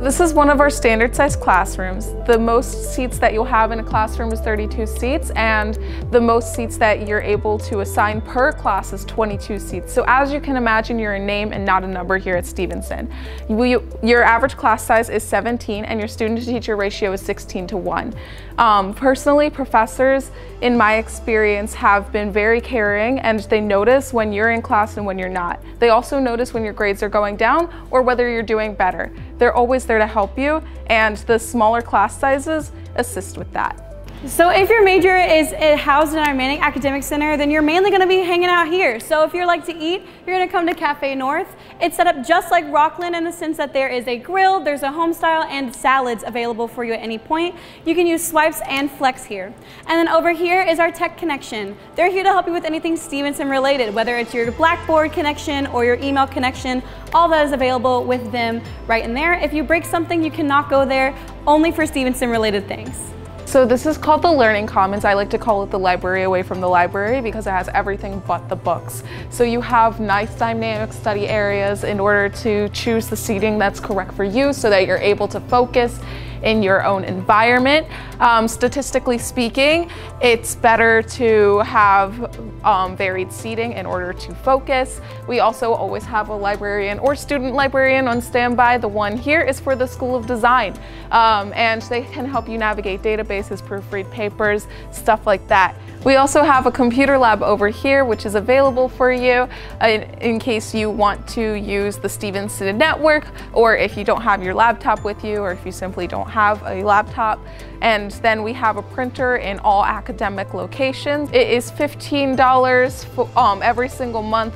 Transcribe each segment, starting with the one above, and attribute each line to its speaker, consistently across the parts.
Speaker 1: this is one of our standard size classrooms. The most seats that you'll have in a classroom is 32 seats and the most seats that you're able to assign per class is 22 seats. So as you can imagine, you're a name and not a number here at Stevenson. You, your average class size is 17 and your student to teacher ratio is 16 to 1. Um, personally, professors, in my experience, have been very caring and they notice when you're in class and when you're not. They also notice when your grades are going down or whether you're doing better. They're always there to help you and the smaller class sizes assist with that.
Speaker 2: So if your major is eh, housed in our Manning Academic Center, then you're mainly gonna be hanging out here. So if you like to eat, you're gonna come to Cafe North. It's set up just like Rockland in the sense that there is a grill, there's a home style, and salads available for you at any point. You can use swipes and flex here. And then over here is our tech connection. They're here to help you with anything Stevenson related, whether it's your Blackboard connection or your email connection, all that is available with them right in there. If you break something, you cannot go there, only for Stevenson related things.
Speaker 1: So this is called the Learning Commons. I like to call it the library away from the library because it has everything but the books. So you have nice dynamic study areas in order to choose the seating that's correct for you so that you're able to focus in your own environment. Um, statistically speaking, it's better to have um, varied seating in order to focus. We also always have a librarian or student librarian on standby. The one here is for the School of Design, um, and they can help you navigate databases, proofread papers, stuff like that. We also have a computer lab over here, which is available for you uh, in, in, case you want to use the Stevenson network, or if you don't have your laptop with you, or if you simply don't have a laptop. And then we have a printer in all academic locations. It is $15 for, um, every single month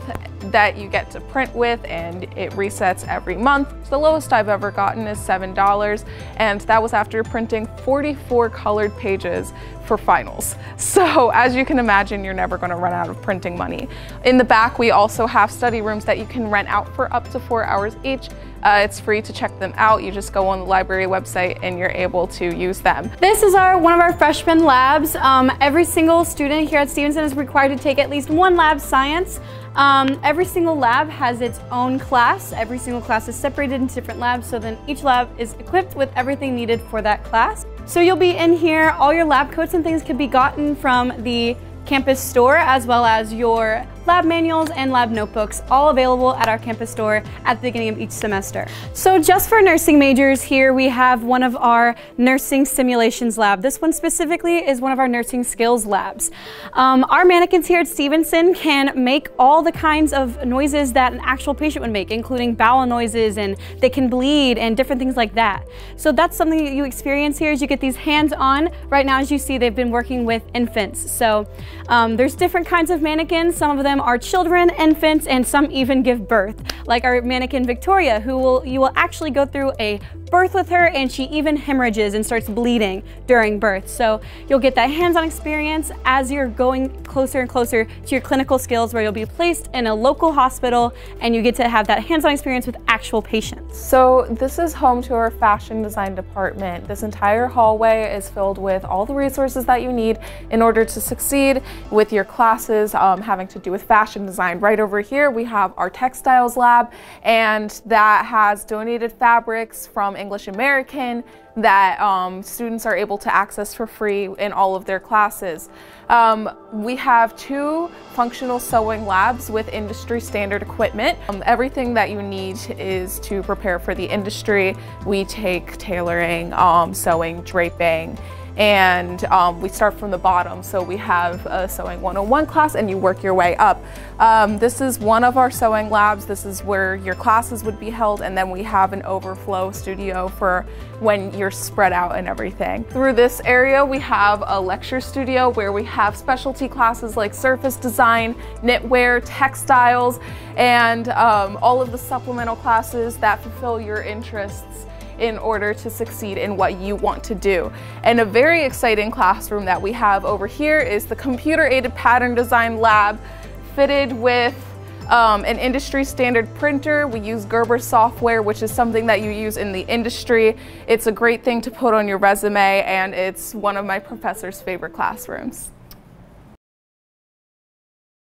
Speaker 1: that you get to print with and it resets every month. The lowest I've ever gotten is $7 and that was after printing 44 colored pages for finals. So as you can imagine, you're never gonna run out of printing money. In the back, we also have study rooms that you can rent out for up to four hours each. Uh, it's free to check them out. You just go on the library website and you're able to use them.
Speaker 2: This is our one of our freshman labs. Um, every single student here at Stevenson is required to take at least one lab science. Um, every single lab has its own class. Every single class is separated into different labs, so then each lab is equipped with everything needed for that class. So you'll be in here, all your lab coats and things can be gotten from the campus store as well as your lab manuals and lab notebooks, all available at our campus store at the beginning of each semester. So just for nursing majors here, we have one of our nursing simulations lab. This one specifically is one of our nursing skills labs. Um, our mannequins here at Stevenson can make all the kinds of noises that an actual patient would make, including bowel noises and they can bleed and different things like that. So that's something that you experience here is you get these hands-on. Right now, as you see, they've been working with infants. So um, there's different kinds of mannequins. Some of them them are children, infants, and some even give birth, like our mannequin Victoria, who will you will actually go through a birth with her and she even hemorrhages and starts bleeding during birth. So you'll get that hands-on experience as you're going closer and closer to your clinical skills where you'll be placed in a local hospital and you get to have that hands-on experience with actual patients.
Speaker 1: So this is home to our fashion design department. This entire hallway is filled with all the resources that you need in order to succeed with your classes um, having to do with fashion design. Right over here we have our textiles lab and that has donated fabrics from English American that um, students are able to access for free in all of their classes. Um, we have two functional sewing labs with industry standard equipment. Um, everything that you need is to prepare for the industry. We take tailoring, um, sewing, draping, and um, we start from the bottom. So we have a sewing 101 class and you work your way up. Um, this is one of our sewing labs. This is where your classes would be held and then we have an overflow studio for when you're spread out and everything. Through this area we have a lecture studio where we have specialty classes like surface design, knitwear, textiles, and um, all of the supplemental classes that fulfill your interests in order to succeed in what you want to do. And a very exciting classroom that we have over here is the computer aided pattern design lab fitted with um, an industry standard printer. We use Gerber software, which is something that you use in the industry. It's a great thing to put on your resume and it's one of my professor's favorite classrooms.